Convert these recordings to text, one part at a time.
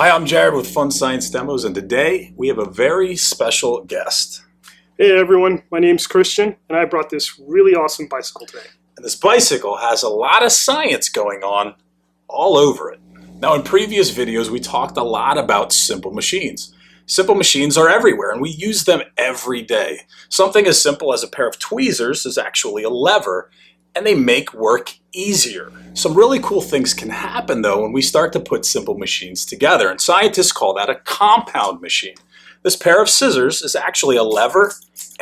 Hi, I'm Jared with Fun Science Demos, and today we have a very special guest. Hey everyone, my name's Christian, and I brought this really awesome bicycle today. And this bicycle has a lot of science going on all over it. Now, in previous videos, we talked a lot about simple machines. Simple machines are everywhere, and we use them every day. Something as simple as a pair of tweezers is actually a lever, and they make work easier. Some really cool things can happen though when we start to put simple machines together, and scientists call that a compound machine. This pair of scissors is actually a lever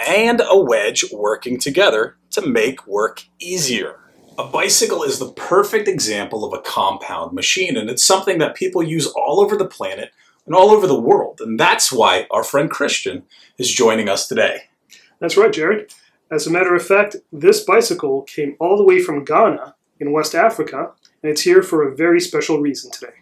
and a wedge working together to make work easier. A bicycle is the perfect example of a compound machine, and it's something that people use all over the planet and all over the world. And that's why our friend Christian is joining us today. That's right, Jared. As a matter of fact, this bicycle came all the way from Ghana in West Africa, and it's here for a very special reason today.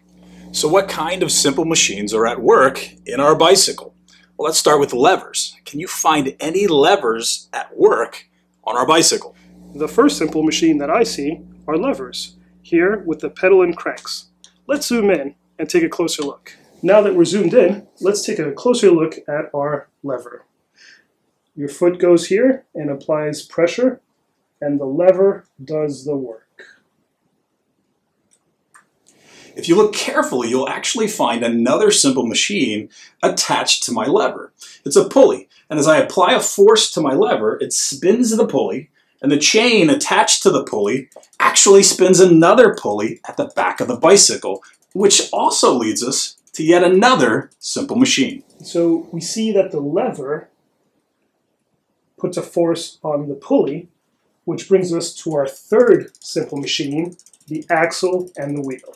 So what kind of simple machines are at work in our bicycle? Well, let's start with levers. Can you find any levers at work on our bicycle? The first simple machine that I see are levers, here with the pedal and cranks. Let's zoom in and take a closer look. Now that we're zoomed in, let's take a closer look at our lever. Your foot goes here and applies pressure, and the lever does the work. If you look carefully, you'll actually find another simple machine attached to my lever. It's a pulley, and as I apply a force to my lever, it spins the pulley, and the chain attached to the pulley actually spins another pulley at the back of the bicycle, which also leads us to yet another simple machine. So we see that the lever puts a force on the pulley, which brings us to our third simple machine, the axle and the wheel.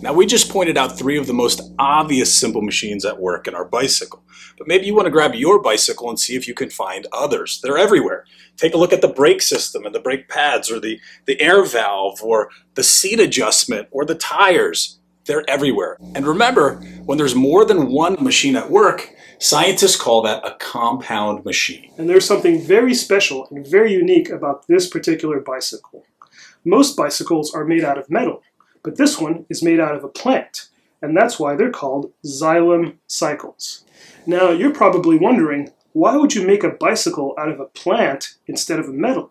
Now we just pointed out three of the most obvious simple machines at work in our bicycle. But maybe you want to grab your bicycle and see if you can find others. They're everywhere. Take a look at the brake system and the brake pads or the, the air valve or the seat adjustment or the tires. They're everywhere. And remember, when there's more than one machine at work, scientists call that a compound machine. And there's something very special and very unique about this particular bicycle. Most bicycles are made out of metal, but this one is made out of a plant, and that's why they're called xylem cycles. Now, you're probably wondering, why would you make a bicycle out of a plant instead of a metal?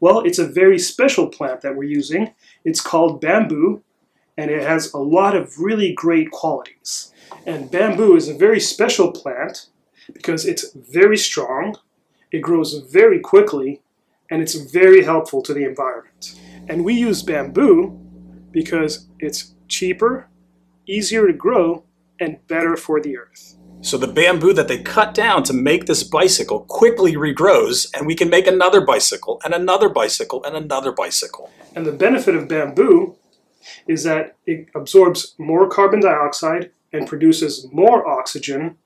Well, it's a very special plant that we're using. It's called bamboo, and it has a lot of really great qualities. And bamboo is a very special plant because it's very strong, it grows very quickly, and it's very helpful to the environment. And we use bamboo because it's cheaper, easier to grow, and better for the earth. So the bamboo that they cut down to make this bicycle quickly regrows and we can make another bicycle and another bicycle and another bicycle. And the benefit of bamboo is that it absorbs more carbon dioxide and produces more oxygen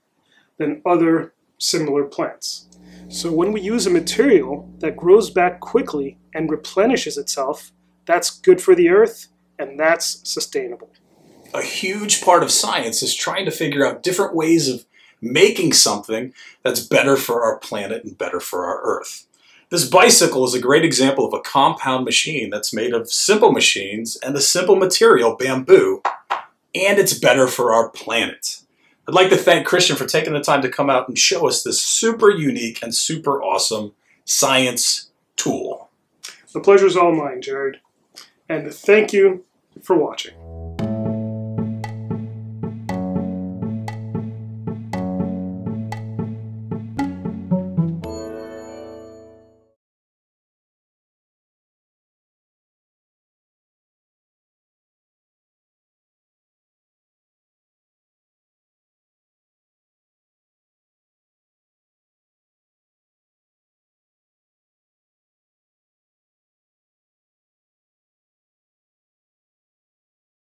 than other similar plants. So when we use a material that grows back quickly and replenishes itself, that's good for the earth and that's sustainable. A huge part of science is trying to figure out different ways of making something that's better for our planet and better for our earth. This bicycle is a great example of a compound machine that's made of simple machines and the simple material, bamboo, and it's better for our planet. I'd like to thank Christian for taking the time to come out and show us this super unique and super awesome science tool. The pleasure is all mine, Jared. And thank you for watching.